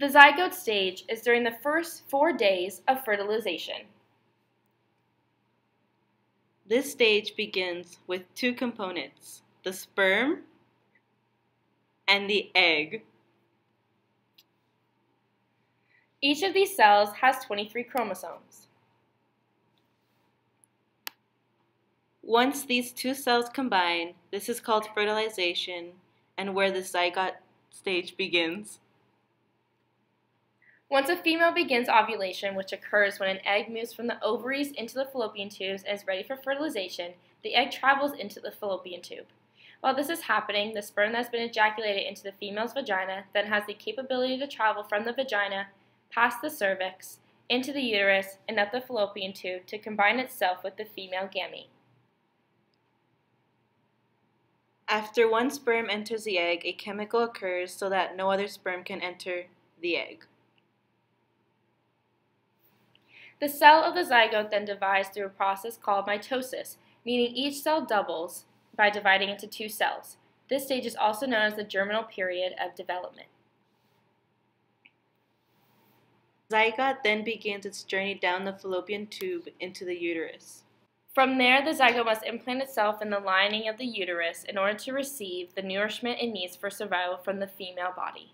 The zygote stage is during the first four days of fertilization. This stage begins with two components, the sperm and the egg. Each of these cells has 23 chromosomes. Once these two cells combine, this is called fertilization and where the zygote stage begins. Once a female begins ovulation, which occurs when an egg moves from the ovaries into the fallopian tubes and is ready for fertilization, the egg travels into the fallopian tube. While this is happening, the sperm that has been ejaculated into the female's vagina then has the capability to travel from the vagina, past the cervix, into the uterus, and up the fallopian tube to combine itself with the female gamete. After one sperm enters the egg, a chemical occurs so that no other sperm can enter the egg. The cell of the zygote then divides through a process called mitosis, meaning each cell doubles by dividing into two cells. This stage is also known as the germinal period of development. Zygote then begins its journey down the fallopian tube into the uterus. From there, the zygote must implant itself in the lining of the uterus in order to receive the nourishment it needs for survival from the female body.